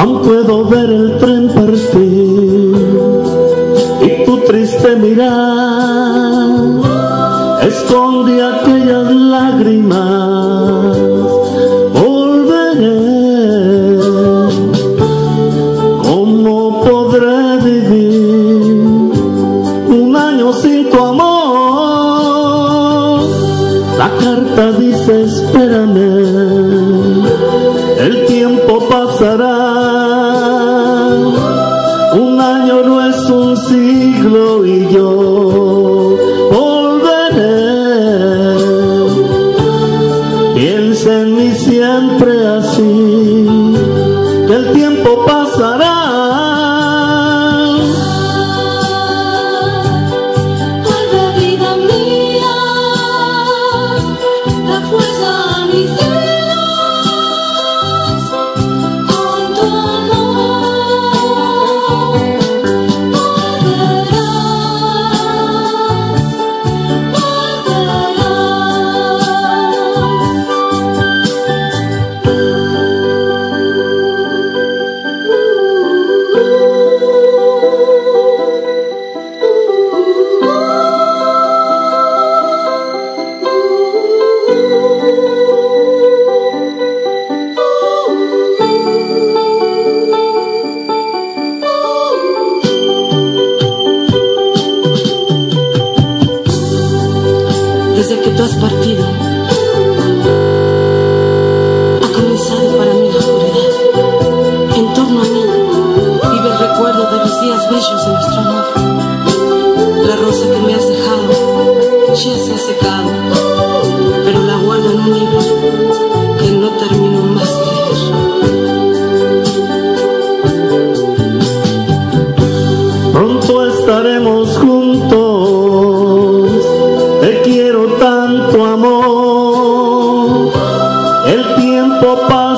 Aún puedo ver el tren partir y tu triste mirar esconde aquellas lágrimas. Volveré, ¿cómo podré vivir un año sin tu amor? La carta dice espérame, el tiempo pasará. Siglo y yo volveré. Piensa en mí siempre así, que el tiempo pasará. Desde que tú has partido, ha comenzado para mí la oscuridad. En torno a mí vive el recuerdo de los días bellos de nuestro amor. La rosa que me has dejado ya se ha secado, tanto amor, el tiempo pasa